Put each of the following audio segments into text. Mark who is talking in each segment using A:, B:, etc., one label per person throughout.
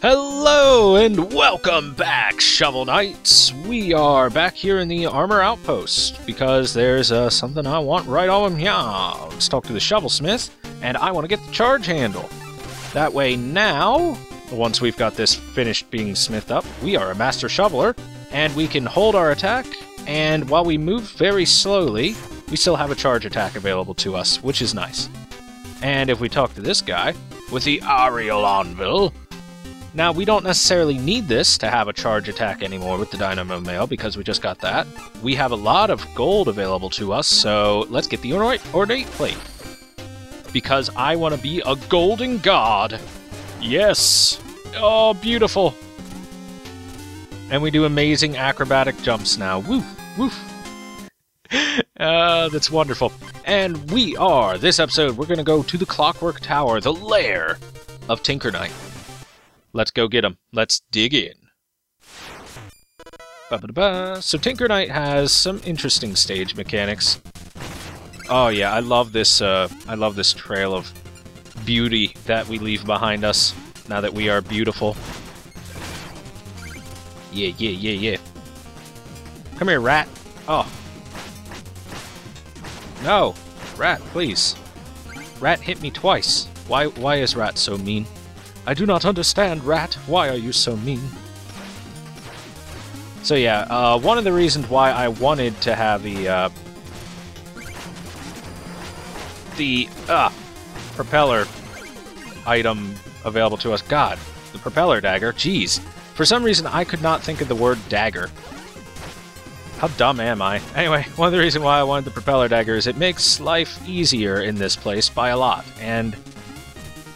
A: Hello and welcome back, Shovel Knights! We are back here in the Armor Outpost because there's uh, something I want right on here. Let's talk to the Shovelsmith, and I want to get the charge handle. That way now, once we've got this finished being smithed up, we are a Master Shoveler, and we can hold our attack, and while we move very slowly, we still have a charge attack available to us, which is nice. And if we talk to this guy, with the Aerial Anvil, now, we don't necessarily need this to have a charge attack anymore with the Dynamo Mail because we just got that. We have a lot of gold available to us, so let's get the Ornate, Plate. Because I want to be a Golden God. Yes! Oh, beautiful! And we do amazing acrobatic jumps now. Woof! Woof! Uh, that's wonderful. And we are, this episode, we're going to go to the Clockwork Tower, the lair of Tinker Knight. Let's go get him. Let's dig in. Ba -ba -ba. So Tinker Knight has some interesting stage mechanics. Oh yeah, I love this. Uh, I love this trail of beauty that we leave behind us. Now that we are beautiful. Yeah, yeah, yeah, yeah. Come here, rat. Oh. No, rat, please. Rat hit me twice. Why? Why is rat so mean? I do not understand, rat. Why are you so mean? So yeah, uh, one of the reasons why I wanted to have the, uh, the, uh, propeller item available to us. God, the propeller dagger, jeez. For some reason, I could not think of the word dagger. How dumb am I? Anyway, one of the reasons why I wanted the propeller dagger is it makes life easier in this place by a lot, and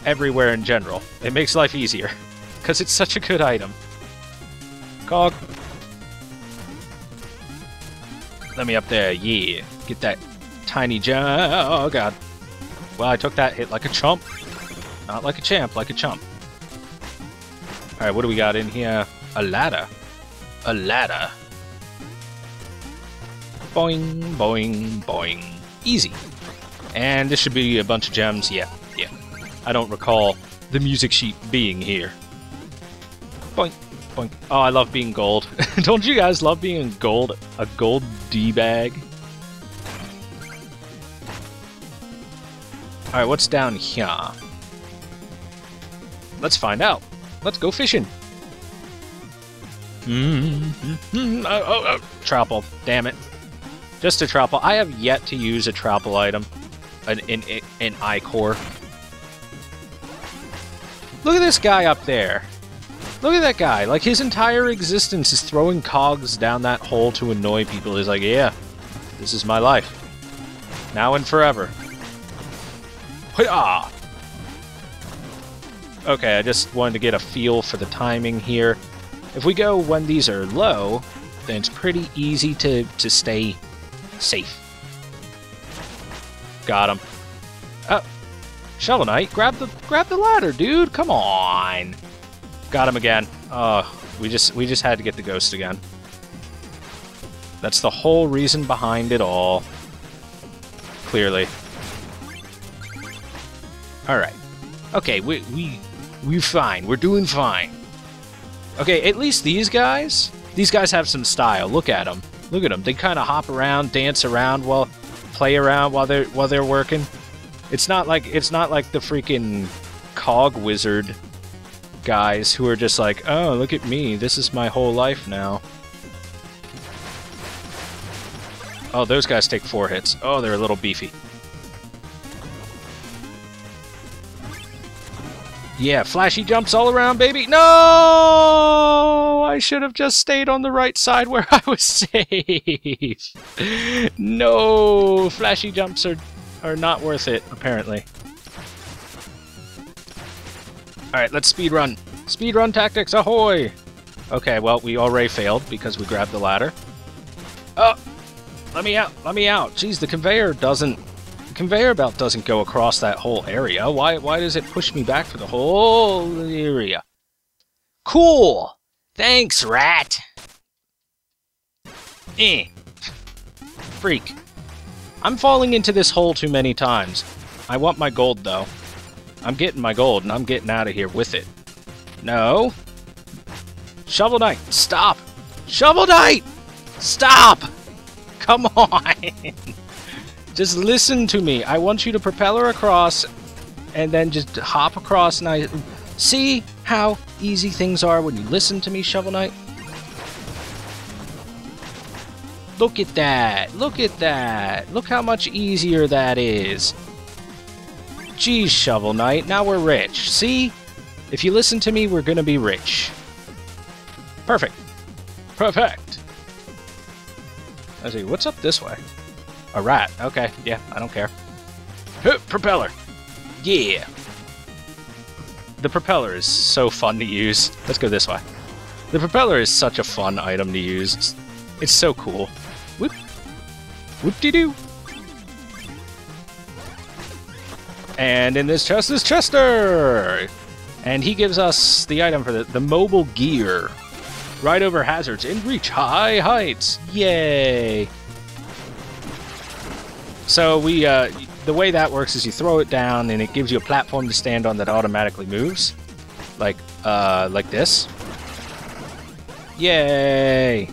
A: everywhere in general. It makes life easier, because it's such a good item. Cog. Let me up there, yeah. Get that tiny gem. Oh, god. Well, I took that hit like a chump. Not like a champ, like a chump. Alright, what do we got in here? A ladder. A ladder. Boing, boing, boing. Easy. And this should be a bunch of gems. Yeah. I don't recall the music sheet being here. Boink, boink. Oh, I love being gold. don't you guys love being gold? A gold D-bag? Alright, what's down here? Let's find out. Let's go fishing. Mm -hmm. oh, oh, oh. Troupple. Damn it. Just a Troupple. I have yet to use a Troupple item. An, an, an Ichor. Look at this guy up there. Look at that guy. Like, his entire existence is throwing cogs down that hole to annoy people. He's like, yeah, this is my life. Now and forever. Ah. Okay, I just wanted to get a feel for the timing here. If we go when these are low, then it's pretty easy to, to stay safe. Got him. Oh, Shovel Knight, grab the grab the ladder, dude. Come on. Got him again. Oh, we just we just had to get the ghost again. That's the whole reason behind it all. Clearly. All right. Okay, we we we're fine. We're doing fine. Okay, at least these guys, these guys have some style. Look at them. Look at them. They kind of hop around, dance around while play around while they're while they're working. It's not like it's not like the freaking cog wizard guys who are just like, "Oh, look at me. This is my whole life now." Oh, those guys take four hits. Oh, they're a little beefy. Yeah, flashy jumps all around, baby. No! I should have just stayed on the right side where I was safe. no, flashy jumps are are not worth it, apparently. Alright, let's speed run. Speed run tactics, ahoy! Okay, well, we already failed because we grabbed the ladder. Oh! Let me out! Let me out! Jeez, the conveyor doesn't the conveyor belt doesn't go across that whole area. Why, why does it push me back for the whole area? Cool! Thanks, rat! Eh. Freak. I'm falling into this hole too many times. I want my gold, though. I'm getting my gold, and I'm getting out of here with it. No. Shovel Knight, stop! Shovel Knight! Stop! Come on! just listen to me. I want you to propel her across and then just hop across and I... See how easy things are when you listen to me, Shovel Knight? Look at that! Look at that! Look how much easier that is! Geez, Shovel Knight, now we're rich. See? If you listen to me, we're gonna be rich. Perfect. Perfect. Let's see, what's up this way? A rat. Okay, yeah, I don't care. Huh, propeller. Yeah. The propeller is so fun to use. Let's go this way. The propeller is such a fun item to use. It's so cool. Whoop. Whoop-de-doo. And in this chest is Chester! And he gives us the item for the, the mobile gear. Ride over hazards and reach high heights. Yay! So we, uh, the way that works is you throw it down and it gives you a platform to stand on that automatically moves. Like, uh, like this. Yay!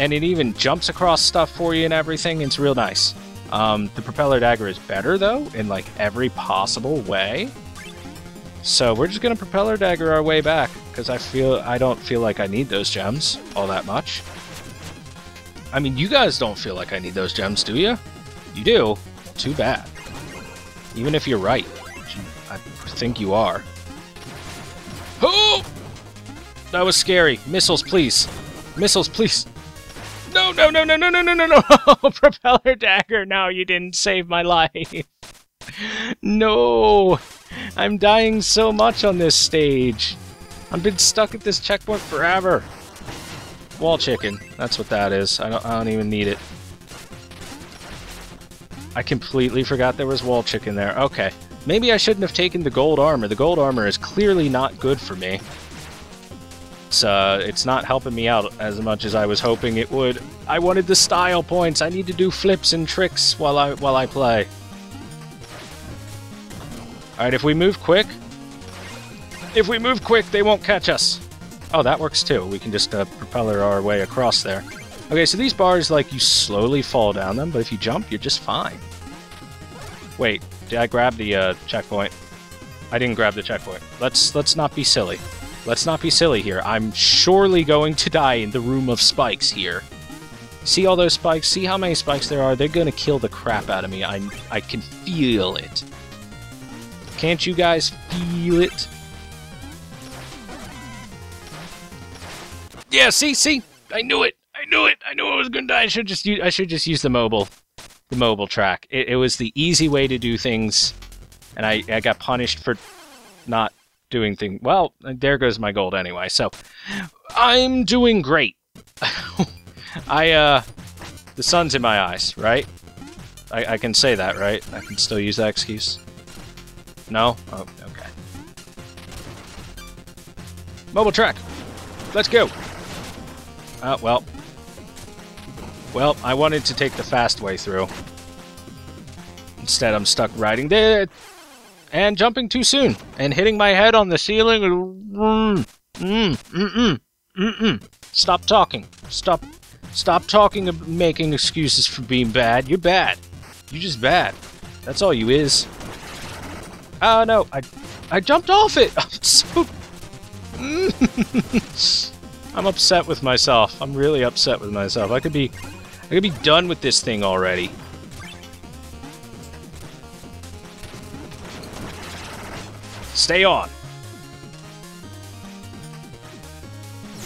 A: And it even jumps across stuff for you and everything. It's real nice. Um, the propeller dagger is better though, in like every possible way. So we're just gonna propeller dagger our way back, because I feel I don't feel like I need those gems all that much. I mean, you guys don't feel like I need those gems, do you? You do? Too bad. Even if you're right, I think you are. Oh! That was scary. Missiles, please. Missiles, please. No, no, no, no, no, no, no, no, no! Propeller dagger, now you didn't save my life. no! I'm dying so much on this stage. I've been stuck at this checkpoint forever. Wall chicken. That's what that is. I don't, I don't even need it. I completely forgot there was wall chicken there. Okay. Maybe I shouldn't have taken the gold armor. The gold armor is clearly not good for me. It's, uh, it's not helping me out as much as I was hoping it would. I wanted the style points. I need to do flips and tricks while I while I play. Alright, if we move quick... If we move quick, they won't catch us. Oh, that works too. We can just uh, propeller our way across there. Okay, so these bars, like, you slowly fall down them, but if you jump, you're just fine. Wait, did I grab the uh, checkpoint? I didn't grab the checkpoint. Let's let's not be silly. Let's not be silly here. I'm surely going to die in the room of spikes here. See all those spikes? See how many spikes there are? They're gonna kill the crap out of me. I I can feel it. Can't you guys feel it? Yeah, see, see? I knew it. I knew it. I knew I was gonna die. I should just use, I should just use the mobile, the mobile track. It, it was the easy way to do things, and I, I got punished for not doing things. Well, there goes my gold anyway. So, I'm doing great. I uh, the sun's in my eyes, right? I, I can say that, right? I can still use that excuse. No? Oh, okay. Mobile track. Let's go. Uh, well. Well, I wanted to take the fast way through. Instead, I'm stuck riding there and jumping too soon and hitting my head on the ceiling. Stop talking. Stop. Stop talking and making excuses for being bad. You're bad. You're just bad. That's all you is. Oh no, I I jumped off it. I'm so I'm upset with myself. I'm really upset with myself. I could be I could be done with this thing already. Stay on.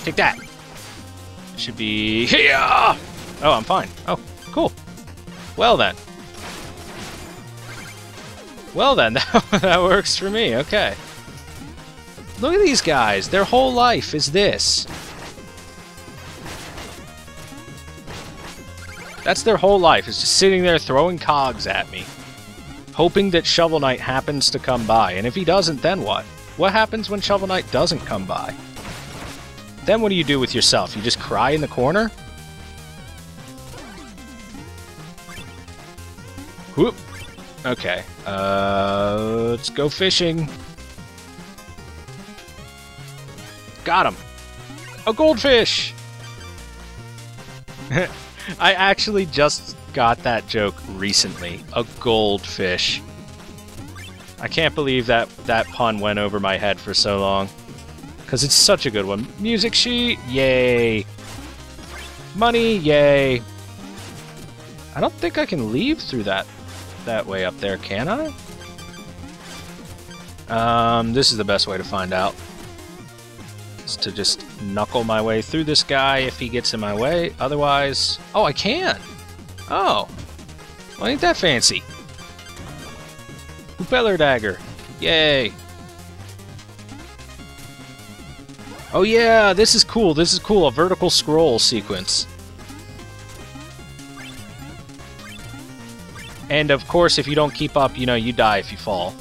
A: Take that. Should be here. Oh, I'm fine. Oh, cool. Well then. Well then, that, works for me, okay. Look at these guys, their whole life is this. That's their whole life, is just sitting there throwing cogs at me. Hoping that Shovel Knight happens to come by, and if he doesn't, then what? What happens when Shovel Knight doesn't come by? Then what do you do with yourself? You just cry in the corner? Whoop. Okay. Uh, let's go fishing. Got him. A goldfish! I actually just got that joke recently. A goldfish. I can't believe that that pun went over my head for so long. Because it's such a good one. Music sheet, yay. Money, yay. I don't think I can leave through that that way up there, can I? Um, this is the best way to find out. Is to just knuckle my way through this guy if he gets in my way. Otherwise... Oh, I can! Oh. Well, ain't that fancy? Propeller dagger. Yay. Oh yeah, this is cool. This is cool. A vertical scroll sequence. And of course, if you don't keep up, you know, you die if you fall.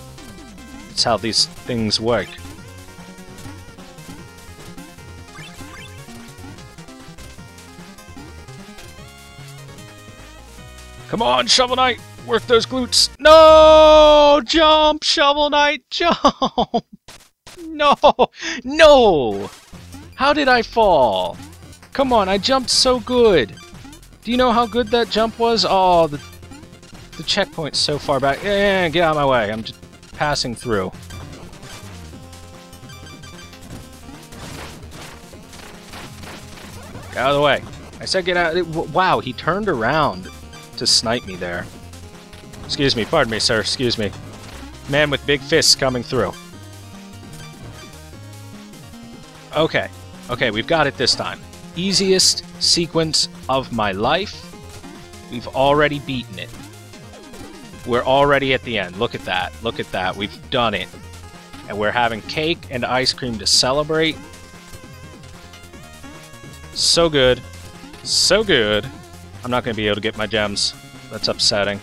A: That's how these things work. Come on, Shovel Knight! Work those glutes! No! Jump, Shovel Knight, jump! No! No! How did I fall? Come on, I jumped so good! Do you know how good that jump was? Oh, the, the checkpoint's so far back. Yeah, get out of my way. I'm just passing through. Get out of the way. I said get out. Wow, he turned around to snipe me there. Excuse me, pardon me, sir, excuse me. Man with big fists coming through. Okay, okay, we've got it this time. Easiest sequence of my life. We've already beaten it. We're already at the end. Look at that. Look at that. We've done it. And we're having cake and ice cream to celebrate. So good. So good. I'm not going to be able to get my gems. That's upsetting.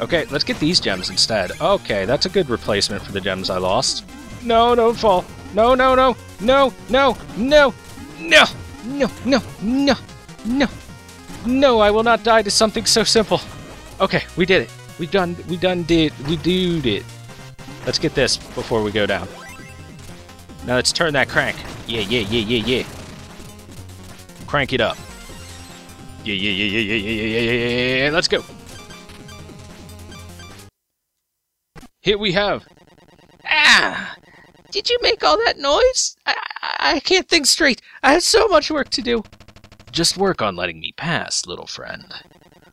A: Okay, let's get these gems instead. Okay, that's a good replacement for the gems I lost. No, don't fall. No, no, no. No, no, no. No, no, no, no, no. No, I will not die to something so simple. Okay, we did it. We done, we done did, we doed it. Let's get this before we go down. Now let's turn that crank. Yeah, yeah, yeah, yeah, yeah. Crank it up. Yeah, yeah, yeah, yeah, yeah, yeah, yeah, yeah, yeah. Let's go. Here we have. Ah! Did you make all that noise? I, I, I can't think straight. I have so much work to do. Just work on letting me pass, little friend.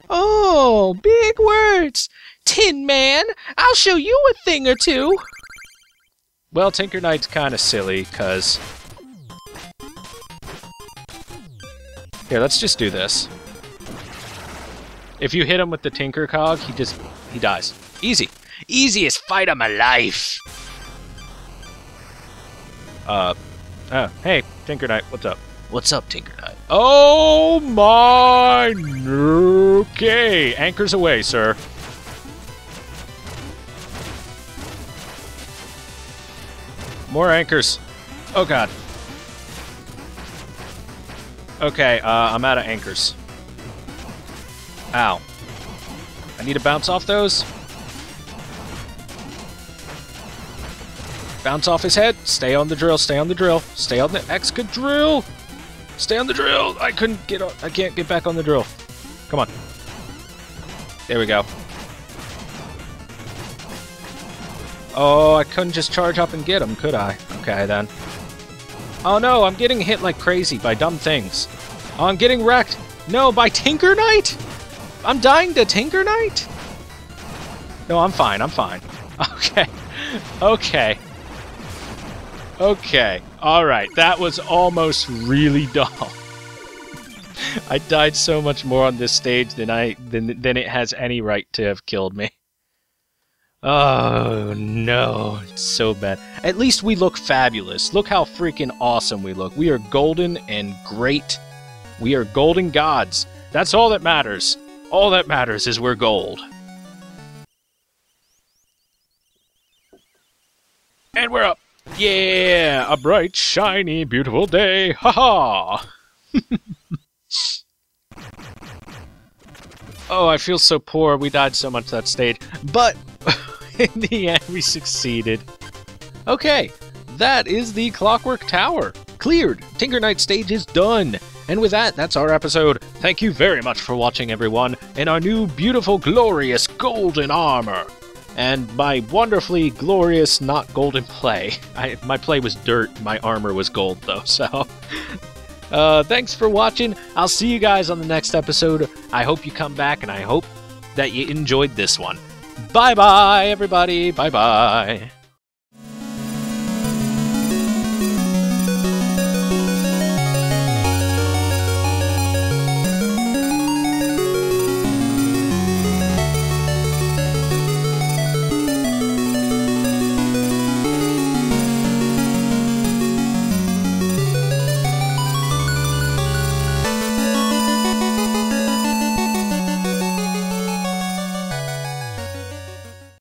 A: Oh, big words. Tin Man, I'll show you a thing or two. Well, Tinker Knight's kind of silly, because... Here, let's just do this. If you hit him with the Tinker Cog, he just... he dies. Easy. Easiest fight of my life. Uh, oh, hey, Tinker Knight, what's up? What's up, Tinker Knight? Oh my, okay, anchors away, sir. More anchors. Oh god. Okay, uh, I'm out of anchors. Ow. I need to bounce off those? Bounce off his head. Stay on the drill. Stay on the drill. Stay on the excadrill. Stay on the drill. I couldn't get on. I can't get back on the drill. Come on. There we go. Oh, I couldn't just charge up and get him, could I? Okay, then. Oh no, I'm getting hit like crazy by dumb things. Oh, I'm getting wrecked. No, by Tinker Knight? I'm dying to Tinker Knight? No, I'm fine, I'm fine. Okay. Okay. Okay, alright, that was almost really dull. I died so much more on this stage than I than than it has any right to have killed me. Oh no, it's so bad. At least we look fabulous. Look how freaking awesome we look. We are golden and great. We are golden gods. That's all that matters. All that matters is we're gold. And we're up. Yeah, a bright, shiny, beautiful day. Ha ha! Oh, I feel so poor. We died so much that stage. But in the end, we succeeded. Okay, that is the Clockwork Tower. Cleared. Tinker Knight stage is done. And with that, that's our episode. Thank you very much for watching, everyone, in our new, beautiful, glorious golden armor. And my wonderfully glorious, not golden play. I, my play was dirt, my armor was gold, though, so. Uh, thanks for watching. I'll see you guys on the next episode. I hope you come back, and I hope that you enjoyed this one. Bye bye, everybody. Bye bye.